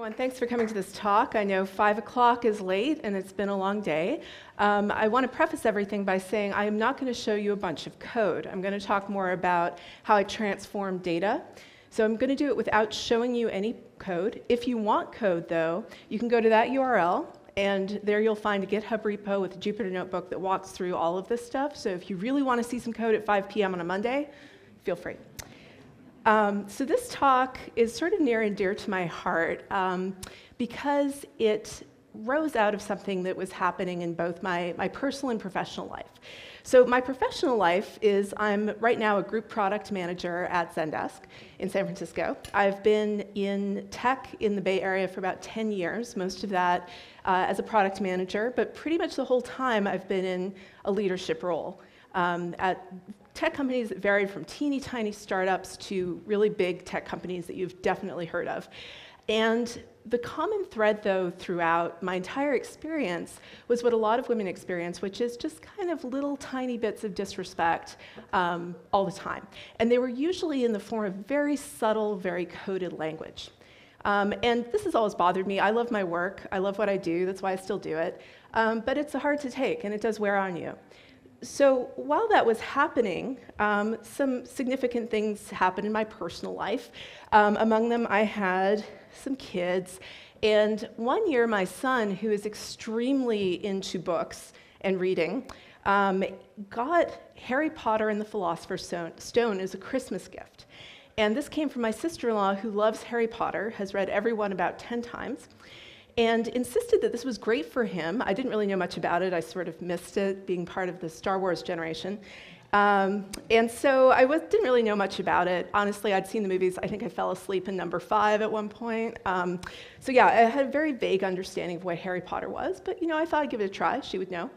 everyone. Thanks for coming to this talk. I know 5 o'clock is late and it's been a long day. Um, I want to preface everything by saying I am not going to show you a bunch of code. I'm going to talk more about how I transform data. So I'm going to do it without showing you any code. If you want code, though, you can go to that URL, and there you'll find a GitHub repo with a Jupyter Notebook that walks through all of this stuff. So if you really want to see some code at 5 p.m. on a Monday, feel free. Um, so this talk is sort of near and dear to my heart um, because it rose out of something that was happening in both my, my personal and professional life. So my professional life is I'm right now a group product manager at Zendesk in San Francisco. I've been in tech in the Bay Area for about 10 years, most of that uh, as a product manager, but pretty much the whole time I've been in a leadership role um, at tech companies that varied from teeny tiny startups to really big tech companies that you've definitely heard of. And the common thread, though, throughout my entire experience was what a lot of women experience, which is just kind of little tiny bits of disrespect um, all the time. And they were usually in the form of very subtle, very coded language. Um, and this has always bothered me. I love my work, I love what I do, that's why I still do it. Um, but it's hard to take, and it does wear on you so while that was happening, um, some significant things happened in my personal life. Um, among them, I had some kids. And one year, my son, who is extremely into books and reading, um, got Harry Potter and the Philosopher's Stone as a Christmas gift. And this came from my sister in law, who loves Harry Potter, has read every one about 10 times and insisted that this was great for him. I didn't really know much about it. I sort of missed it, being part of the Star Wars generation. Um, and so I was, didn't really know much about it. Honestly, I'd seen the movies. I think I fell asleep in number five at one point. Um, so yeah, I had a very vague understanding of what Harry Potter was, but you know, I thought I'd give it a try. She would know.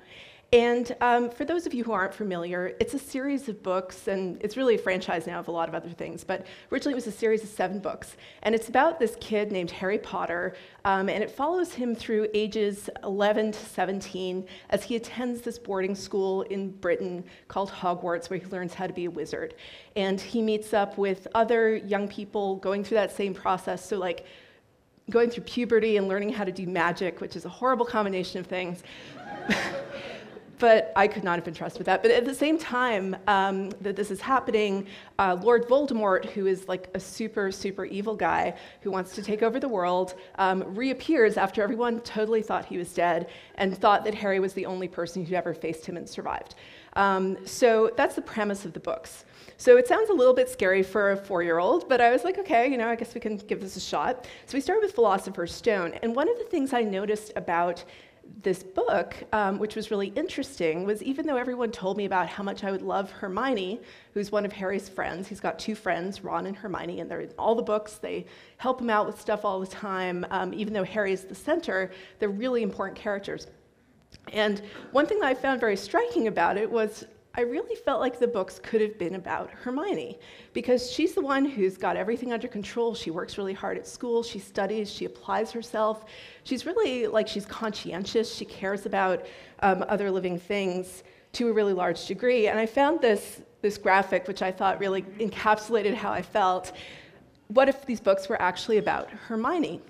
And um, for those of you who aren't familiar, it's a series of books, and it's really a franchise now of a lot of other things, but originally it was a series of seven books. And it's about this kid named Harry Potter, um, and it follows him through ages 11 to 17 as he attends this boarding school in Britain called Hogwarts, where he learns how to be a wizard. And he meets up with other young people going through that same process. So, like, going through puberty and learning how to do magic, which is a horrible combination of things. but I could not have been trusted with that. But at the same time um, that this is happening, uh, Lord Voldemort, who is like a super, super evil guy who wants to take over the world, um, reappears after everyone totally thought he was dead and thought that Harry was the only person who'd ever faced him and survived. Um, so that's the premise of the books. So it sounds a little bit scary for a four year old, but I was like, okay, you know, I guess we can give this a shot. So we started with Philosopher's Stone. And one of the things I noticed about this book, um, which was really interesting, was even though everyone told me about how much I would love Hermione, who's one of Harry's friends, he's got two friends, Ron and Hermione, and they're in all the books. They help him out with stuff all the time. Um, even though Harry's the center, they're really important characters. And one thing that I found very striking about it was I really felt like the books could have been about Hermione because she's the one who's got everything under control. She works really hard at school, she studies, she applies herself. She's really like she's conscientious, she cares about um, other living things to a really large degree. And I found this, this graphic, which I thought really encapsulated how I felt. What if these books were actually about Hermione?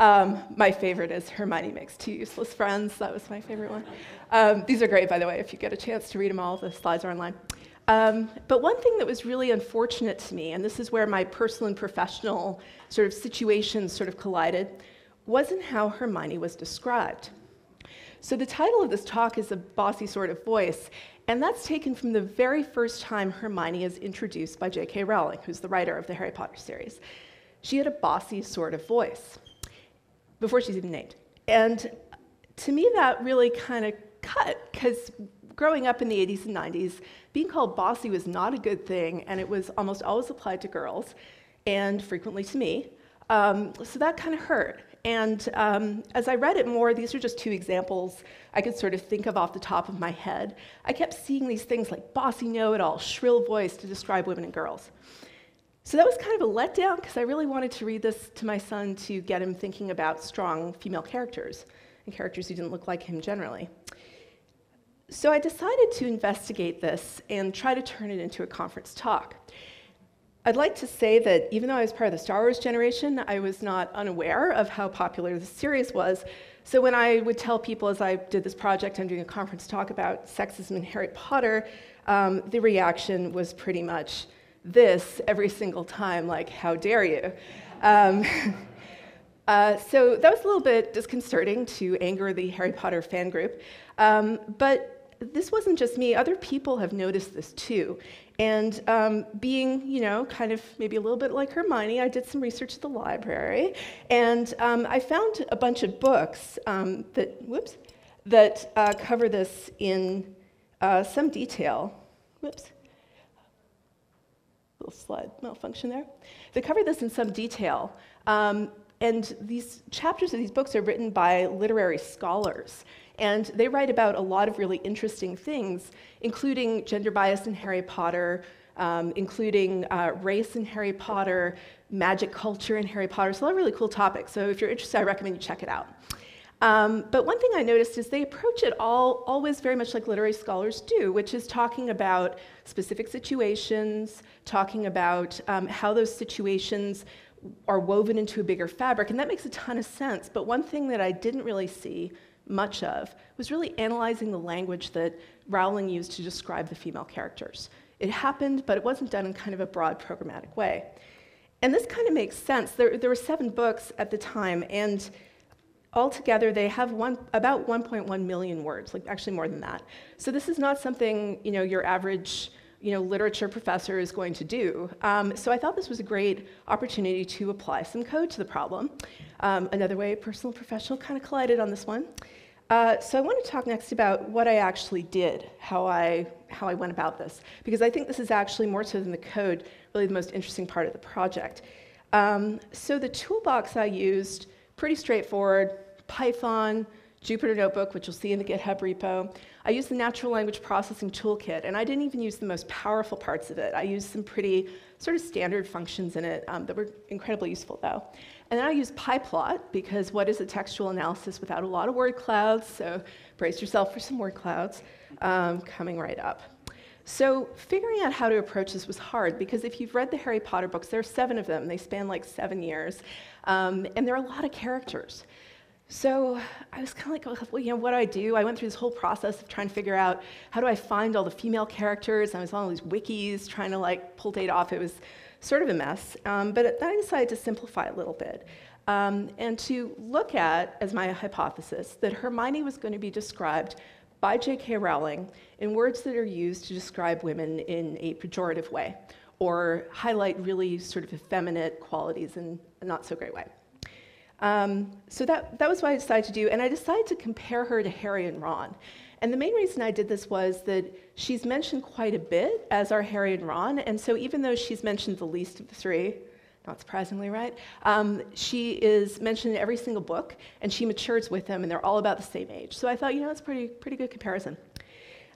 Um, my favorite is Hermione makes two useless friends. That was my favorite one. Um, these are great, by the way, if you get a chance to read them all. The slides are online. Um, but one thing that was really unfortunate to me, and this is where my personal and professional sort of situations sort of collided, wasn't how Hermione was described. So the title of this talk is A Bossy Sort of Voice, and that's taken from the very first time Hermione is introduced by J.K. Rowling, who's the writer of the Harry Potter series. She had a bossy sort of voice before she's even named. And to me, that really kind of cut because growing up in the 80s and 90s, being called bossy was not a good thing, and it was almost always applied to girls and frequently to me. Um, so that kind of hurt. And um, as I read it more, these are just two examples I could sort of think of off the top of my head. I kept seeing these things like bossy know it all, shrill voice to describe women and girls. So that was kind of a letdown because I really wanted to read this to my son to get him thinking about strong female characters and characters who didn't look like him generally. So I decided to investigate this and try to turn it into a conference talk. I'd like to say that even though I was part of the Star Wars generation, I was not unaware of how popular the series was. So when I would tell people as I did this project, I'm doing a conference talk about sexism in Harry Potter, um, the reaction was pretty much this every single time, like, how dare you? Um, uh, so that was a little bit disconcerting to anger the Harry Potter fan group. Um, but this wasn't just me, other people have noticed this too. And um, being, you know, kind of maybe a little bit like Hermione, I did some research at the library, and um, I found a bunch of books um, that, whoops, that uh, cover this in uh, some detail. Whoops. Little slide malfunction there. They cover this in some detail. Um, and these chapters of these books are written by literary scholars. And they write about a lot of really interesting things, including gender bias in Harry Potter, um, including uh, race in Harry Potter, magic culture in Harry Potter. So, a lot of really cool topics. So, if you're interested, I recommend you check it out. Um, but one thing I noticed is they approach it all always very much like literary scholars do, which is talking about specific situations, talking about um, how those situations are woven into a bigger fabric. And that makes a ton of sense. But one thing that I didn't really see much of was really analyzing the language that Rowling used to describe the female characters. It happened, but it wasn't done in kind of a broad programmatic way. And this kind of makes sense. There, there were seven books at the time, and altogether they have one, about 1.1 million words, like actually more than that. So this is not something you know your average you know literature professor is going to do. Um, so I thought this was a great opportunity to apply some code to the problem. Um, another way, personal professional kind of collided on this one. Uh, so I want to talk next about what I actually did, how I, how I went about this, because I think this is actually more so than the code, really the most interesting part of the project. Um, so the toolbox I used, pretty straightforward, Python, Jupyter Notebook, which you'll see in the GitHub repo. I used the natural language processing toolkit, and I didn't even use the most powerful parts of it. I used some pretty sort of standard functions in it um, that were incredibly useful, though. And then I use PyPlot because what is a textual analysis without a lot of word clouds? So brace yourself for some word clouds um, coming right up. So figuring out how to approach this was hard because if you've read the Harry Potter books, there are seven of them. They span like seven years, um, and there are a lot of characters. So I was kind of like, well, you know, what do I do? I went through this whole process of trying to figure out how do I find all the female characters. I was on all these wikis trying to like pull data off. It was sort of a mess. Um, but then I decided to simplify a little bit um, and to look at, as my hypothesis, that Hermione was going to be described by J.K. Rowling in words that are used to describe women in a pejorative way or highlight really sort of effeminate qualities in a not so great way. Um, so that, that was what I decided to do, and I decided to compare her to Harry and Ron. And the main reason I did this was that she's mentioned quite a bit as are Harry and Ron, and so even though she's mentioned the least of the three, not surprisingly, right? Um, she is mentioned in every single book, and she matures with them, and they're all about the same age. So I thought, you know, it's pretty, pretty good comparison.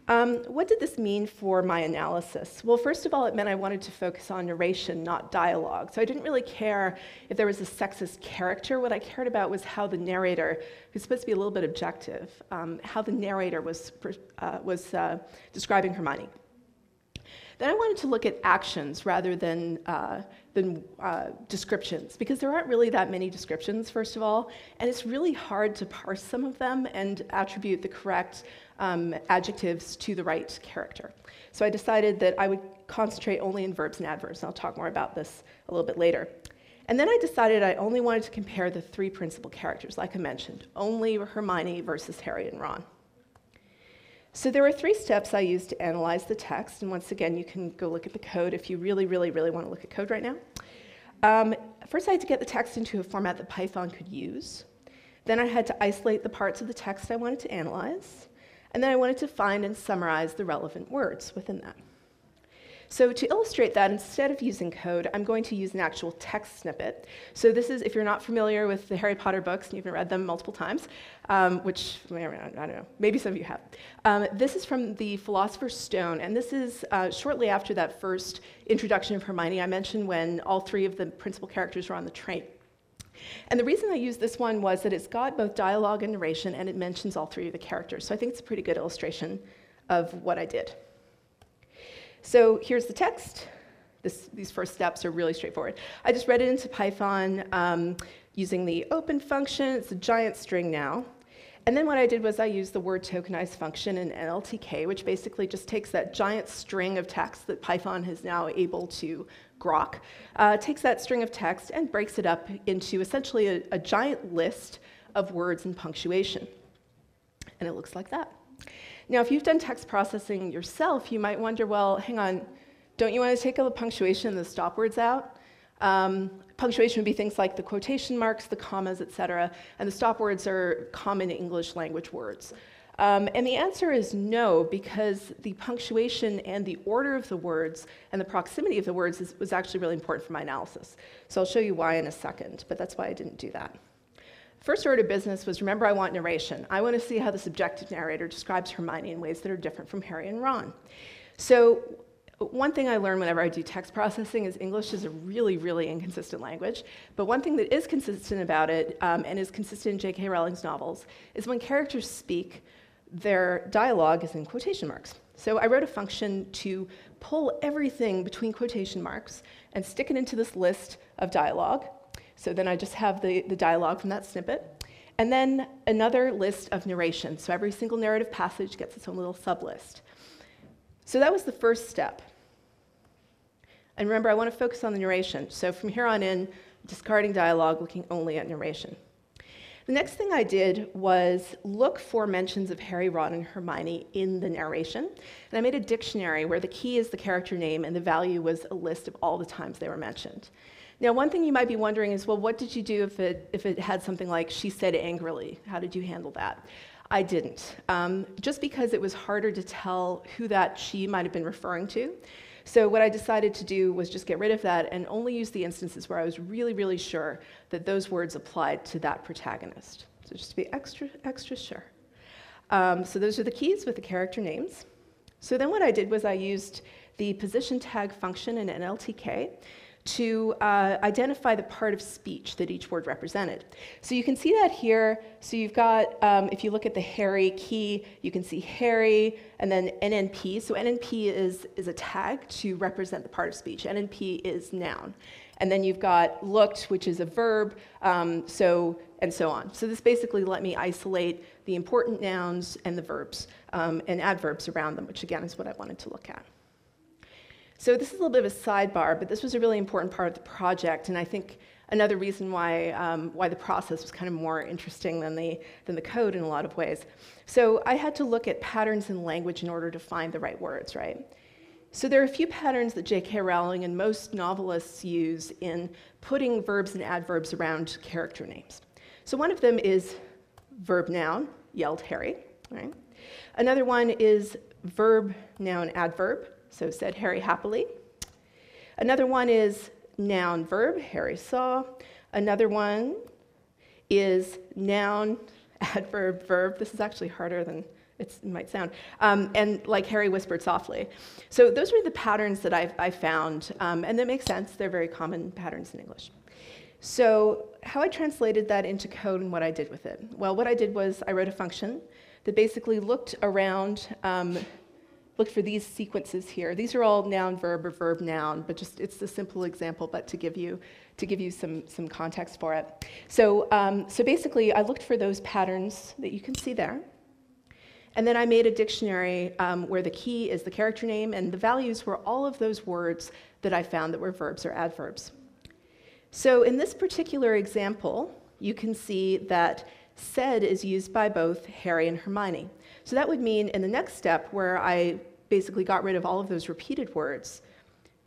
Um, what did this mean for my analysis? Well, first of all, it meant I wanted to focus on narration, not dialogue. So I didn't really care if there was a sexist character. What I cared about was how the narrator, who's supposed to be a little bit objective, um, how the narrator was, uh, was uh, describing Hermione. Then I wanted to look at actions rather than, uh, than uh, descriptions, because there aren't really that many descriptions, first of all, and it's really hard to parse some of them and attribute the correct um, adjectives to the right character. So I decided that I would concentrate only in verbs and adverbs, and I'll talk more about this a little bit later. And then I decided I only wanted to compare the three principal characters, like I mentioned, only Hermione versus Harry and Ron. So there were three steps I used to analyze the text, and once again, you can go look at the code if you really, really, really want to look at code right now. Um, first, I had to get the text into a format that Python could use. Then I had to isolate the parts of the text I wanted to analyze. And then I wanted to find and summarize the relevant words within that. So to illustrate that, instead of using code, I'm going to use an actual text snippet. So this is, if you're not familiar with the Harry Potter books, and you've read them multiple times, um, which, I don't know, maybe some of you have. Um, this is from the Philosopher's Stone, and this is uh, shortly after that first introduction of Hermione I mentioned when all three of the principal characters are on the train. And the reason I used this one was that it's got both dialogue and narration, and it mentions all three of the characters. So I think it's a pretty good illustration of what I did. So here's the text. this, these first steps are really straightforward. I just read it into Python um, using the open function. It's a giant string now. And then what I did was I used the word tokenize function in NLTK, which basically just takes that giant string of text that Python is now able to grok, uh, takes that string of text and breaks it up into essentially a, a giant list of words and punctuation. And it looks like that. Now, if you've done text processing yourself, you might wonder, well, hang on, don't you want to take all the punctuation and the stop words out? Um, punctuation would be things like the quotation marks, the commas, et cetera, and the stop words are common English language words. Um, and the answer is no, because the punctuation and the order of the words and the proximity of the words is, was actually really important for my analysis. So I'll show you why in a second, but that's why I didn't do that. First order of business was remember, I want narration. I want to see how the subjective narrator describes Hermione in ways that are different from Harry and Ron. So one thing I learn whenever I do text processing is English is a really, really inconsistent language. But one thing that is consistent about it, um, and is consistent in J.K. Rowling's novels, is when characters speak, their dialogue is in quotation marks. So I wrote a function to pull everything between quotation marks and stick it into this list of dialogue. So then I just have the, the dialogue from that snippet. And then another list of narration. So every single narrative passage gets its own little sublist. So that was the first step. And remember, I want to focus on the narration. So from here on in, discarding dialogue, looking only at narration. The next thing I did was look for mentions of Harry, Ron, and Hermione in the narration. And I made a dictionary where the key is the character name and the value was a list of all the times they were mentioned. Now, one thing you might be wondering is, well, what did you do if it, if it had something like, she said angrily? How did you handle that? I didn't, um, just because it was harder to tell who that she might have been referring to. So what I decided to do was just get rid of that and only use the instances where I was really, really sure that those words applied to that protagonist. So just to be extra, extra sure. Um, so those are the keys with the character names. So then what I did was I used the position tag function in NLTK to uh, identify the part of speech that each word represented. So you can see that here. So you've got, um, if you look at the Harry key, you can see Harry and then NNP. So NNP is, is a tag to represent the part of speech. NNP is noun. And then you've got looked, which is a verb, um, so, and so on. So this basically let me isolate the important nouns and the verbs um, and adverbs around them, which again is what I wanted to look at. So this is a little bit of a sidebar, but this was a really important part of the project, and I think another reason why, um, why the process was kind of more interesting than the, than the code in a lot of ways. So I had to look at patterns in language in order to find the right words, right? So there are a few patterns that J.K. Rowling and most novelists use in putting verbs and adverbs around character names. So one of them is verb noun, yelled Harry, right? Another one is verb noun adverb, so said Harry happily. Another one is noun verb, Harry saw. Another one is noun adverb verb. This is actually harder than it might sound. Um, and like Harry whispered softly. So those are the patterns that I've, I found, um, and that makes sense. They're very common patterns in English. So how I translated that into code and what I did with it. Well, what I did was I wrote a function that basically looked around um, look for these sequences here. These are all noun, verb, or verb, noun, but just it's a simple example, but to give you to give you some some context for it. So um, so basically, I looked for those patterns that you can see there, and then I made a dictionary um, where the key is the character name, and the values were all of those words that I found that were verbs or adverbs. So in this particular example, you can see that said is used by both Harry and Hermione. So that would mean in the next step, where I basically got rid of all of those repeated words,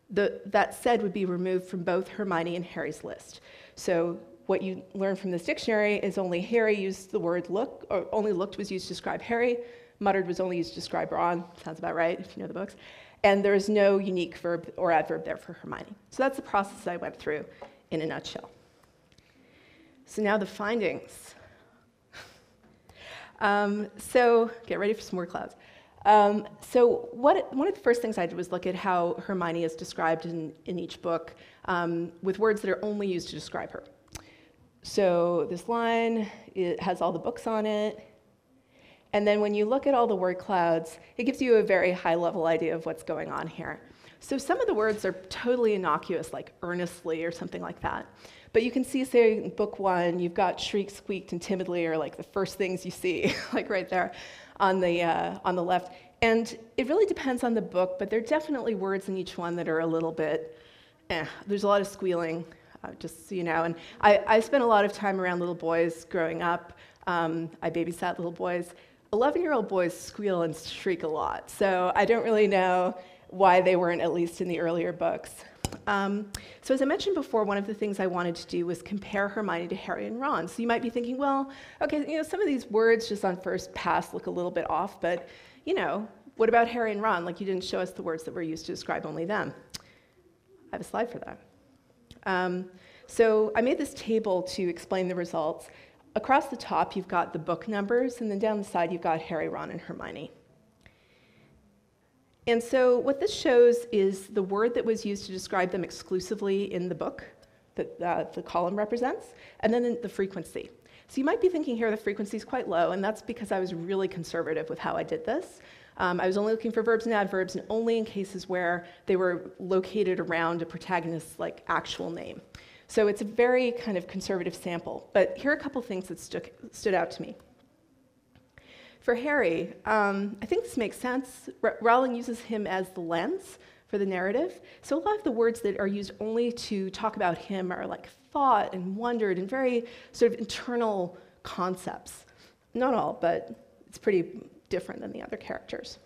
the, that said would be removed from both Hermione and Harry's list. So what you learn from this dictionary is only Harry used the word look, or only looked was used to describe Harry, muttered was only used to describe Ron, sounds about right if you know the books, and there is no unique verb or adverb there for Hermione. So that's the process I went through in a nutshell. So now the findings. Um, so get ready for some more clouds. Um, so what, one of the first things I did was look at how Hermione is described in, in each book um, with words that are only used to describe her. So this line it has all the books on it. And then when you look at all the word clouds, it gives you a very high level idea of what's going on here. So some of the words are totally innocuous, like earnestly or something like that. But you can see, say, in book one, you've got shriek, squeaked, and timidly are like the first things you see, like right there on the, uh, on the left. And it really depends on the book, but there are definitely words in each one that are a little bit, eh. There's a lot of squealing, uh, just so you know. And I, I spent a lot of time around little boys growing up. Um, I babysat little boys. 11 year old boys squeal and shriek a lot, so I don't really know why they weren't at least in the earlier books. Um, so as I mentioned before, one of the things I wanted to do was compare Hermione to Harry and Ron. So you might be thinking, well, okay, you know, some of these words just on first pass look a little bit off, but you know, what about Harry and Ron? Like you didn't show us the words that were used to describe only them. I have a slide for that. Um, so I made this table to explain the results. Across the top, you've got the book numbers, and then down the side, you've got Harry, Ron, and Hermione. And so what this shows is the word that was used to describe them exclusively in the book that uh, the column represents, and then the frequency. So you might be thinking here the frequency is quite low, and that's because I was really conservative with how I did this. Um, I was only looking for verbs and adverbs, and only in cases where they were located around a protagonist's like actual name. So it's a very kind of conservative sample. But here are a couple things that stood, stood out to me. For Harry, um, I think this makes sense. R- Rowling uses him as the lens for the narrative. So a lot of the words that are used only to talk about him are like thought and wondered and very sort of internal concepts. Not all, but it's pretty different than the other characters.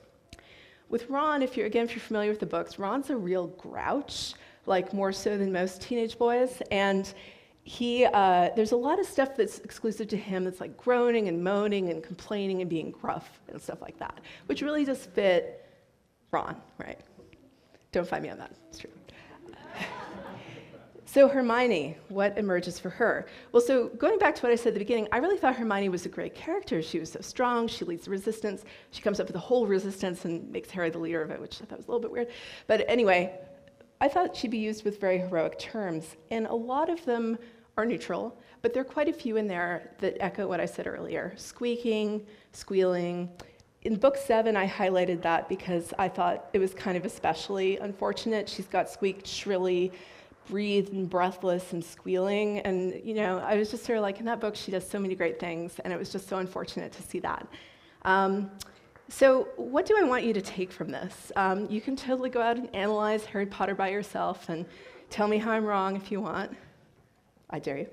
With Ron, if you're again if you're familiar with the books, Ron's a real grouch, like more so than most teenage boys, and he, uh, there's a lot of stuff that's exclusive to him that's like groaning and moaning and complaining and being gruff and stuff like that, which really does fit Ron, right? Don't find me on that. It's true. so, Hermione, what emerges for her? Well, so going back to what I said at the beginning, I really thought Hermione was a great character. She was so strong, she leads the resistance, she comes up with the whole resistance and makes Harry the leader of it, which I thought was a little bit weird. But anyway, I thought she'd be used with very heroic terms, and a lot of them are neutral, but there are quite a few in there that echo what I said earlier squeaking, squealing. In book seven, I highlighted that because I thought it was kind of especially unfortunate. She's got squeaked shrilly, breathed and breathless and squealing. And, you know, I was just sort of like, in that book, she does so many great things, and it was just so unfortunate to see that. Um, so, what do I want you to take from this? Um, you can totally go out and analyze Harry Potter by yourself and tell me how I'm wrong if you want. I dare you.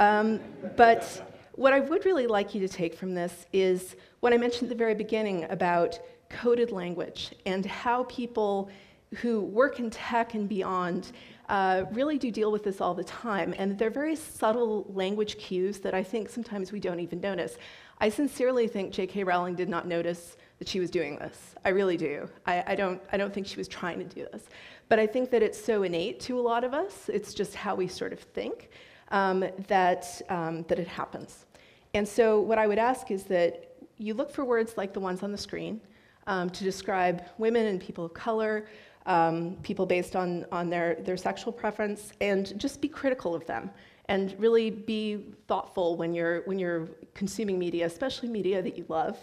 Um, but what I would really like you to take from this is what I mentioned at the very beginning about coded language and how people who work in tech and beyond uh, really do deal with this all the time. And they're very subtle language cues that I think sometimes we don't even notice. I sincerely think J.K. Rowling did not notice that she was doing this. I really do. I, I, don't, I don't think she was trying to do this. But I think that it's so innate to a lot of us, it's just how we sort of think, um, that, um, that it happens. And so, what I would ask is that you look for words like the ones on the screen um, to describe women and people of color, um, people based on, on their, their sexual preference, and just be critical of them and really be thoughtful when you're, when you're consuming media, especially media that you love.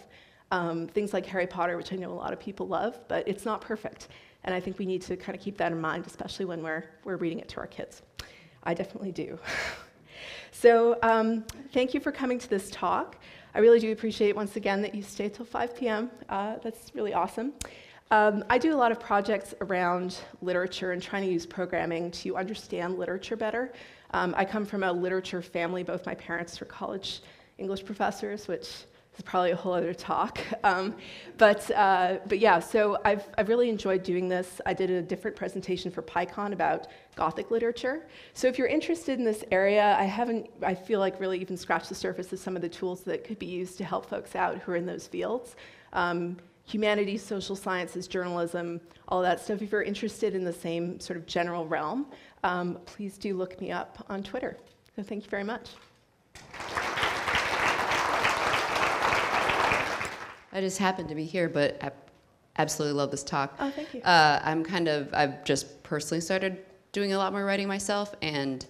Um, things like Harry Potter, which I know a lot of people love, but it's not perfect. And I think we need to kind of keep that in mind, especially when we're, we're reading it to our kids. I definitely do. so um, thank you for coming to this talk. I really do appreciate once again that you stay till 5 p.m. Uh, that's really awesome. Um, I do a lot of projects around literature and trying to use programming to understand literature better. Um, I come from a literature family. Both my parents were college English professors, which is probably a whole other talk. Um, but, uh, but yeah, so I've, I've really enjoyed doing this. I did a different presentation for PyCon about Gothic literature. So if you're interested in this area, I haven't, I feel like really even scratched the surface of some of the tools that could be used to help folks out who are in those fields. Um, humanities, social sciences, journalism, all that stuff. If you're interested in the same sort of general realm, um, please do look me up on Twitter. So thank you very much. I just happened to be here, but I absolutely love this talk. Oh, thank you. Uh, I'm kind of, I've just personally started doing a lot more writing myself and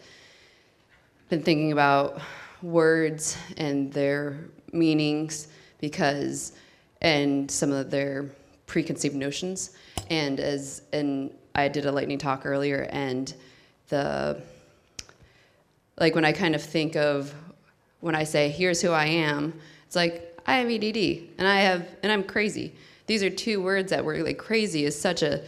been thinking about words and their meanings because, and some of their preconceived notions. And as an I did a lightning talk earlier, and the like when I kind of think of when I say, "Here's who I am," it's like I have EDD and I have and I'm crazy. These are two words that were like crazy is such a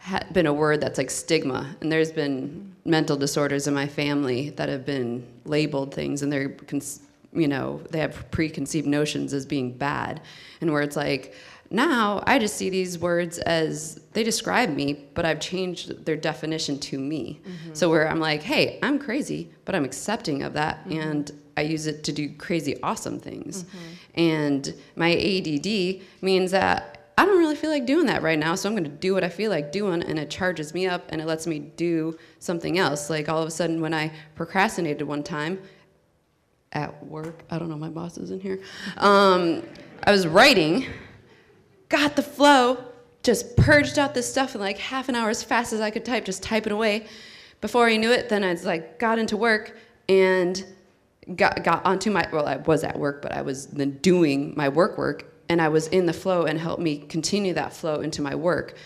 ha- been a word that's like stigma, and there's been mental disorders in my family that have been labeled things, and they're you know they have preconceived notions as being bad, and where it's like now I just see these words as they describe me, but I've changed their definition to me. Mm-hmm. So where I'm like, hey, I'm crazy, but I'm accepting of that, mm-hmm. and I use it to do crazy awesome things. Mm-hmm. And my ADD means that I don't really feel like doing that right now, so I'm going to do what I feel like doing, and it charges me up and it lets me do something else. Like all of a sudden, when I procrastinated one time at work, I don't know, my boss is in here. Um, I was writing, got the flow, just purged out this stuff in like half an hour as fast as I could type, just type it away. Before I knew it, then I was like got into work and got got onto my well, I was at work, but I was then doing my work work and I was in the flow and helped me continue that flow into my work.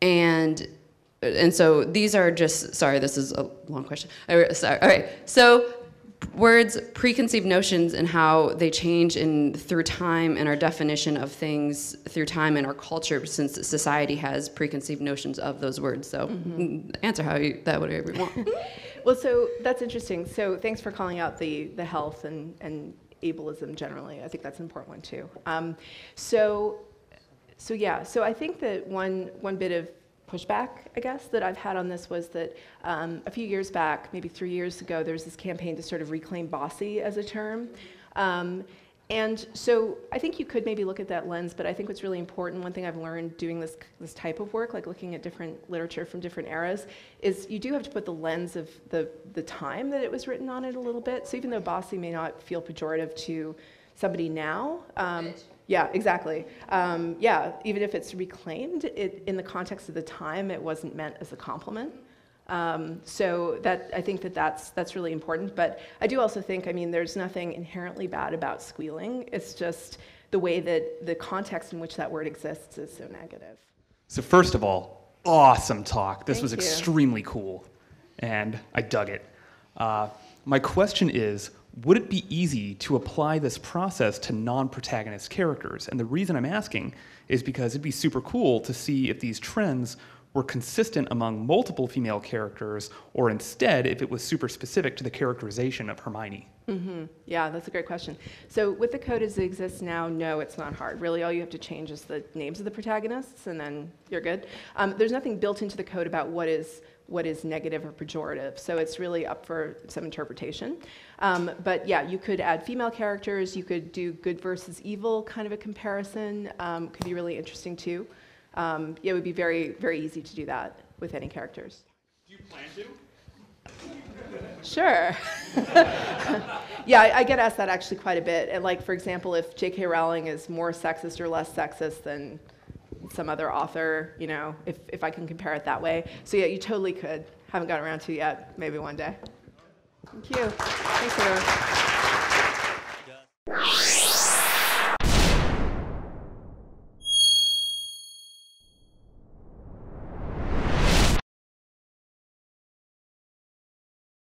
And and so these are just sorry, this is a long question. Sorry. All right. So words, preconceived notions, and how they change in through time and our definition of things through time and our culture, since society has preconceived notions of those words. So mm-hmm. answer how you that whatever you want. well, so that's interesting. So thanks for calling out the the health and and ableism generally. I think that's an important one too. Um, so, so yeah, so I think that one, one bit of pushback, I guess, that I've had on this was that um, a few years back, maybe three years ago, there was this campaign to sort of reclaim bossy as a term. Um, and so I think you could maybe look at that lens, but I think what's really important, one thing I've learned doing this, this type of work, like looking at different literature from different eras, is you do have to put the lens of the, the time that it was written on it a little bit. So even though bossy may not feel pejorative to somebody now, um, yeah, exactly. Um, yeah, even if it's reclaimed, it, in the context of the time, it wasn't meant as a compliment. Um, so that I think that that's that's really important. But I do also think, I mean, there's nothing inherently bad about squealing. It's just the way that the context in which that word exists is so negative. So first of all, awesome talk. This Thank was you. extremely cool, and I dug it. Uh, my question is, would it be easy to apply this process to non-protagonist characters? And the reason I'm asking is because it'd be super cool to see if these trends were consistent among multiple female characters, or instead if it was super specific to the characterization of Hermione? Mm-hmm. Yeah, that's a great question. So, with the code as it exists now, no, it's not hard. Really, all you have to change is the names of the protagonists, and then you're good. Um, there's nothing built into the code about what is what is negative or pejorative. So it's really up for some interpretation. Um, but yeah, you could add female characters. You could do good versus evil kind of a comparison. Um, could be really interesting too um, it would be very, very easy to do that with any characters. Do you plan to? Sure. yeah, I, I, get asked that actually quite a bit. And like, for example, if J.K. Rowling is more sexist or less sexist than some other author, you know, if, if I can compare it that way. So yeah, you totally could. Haven't gotten around to yet. Maybe one day. Thank you. Thanks, everyone.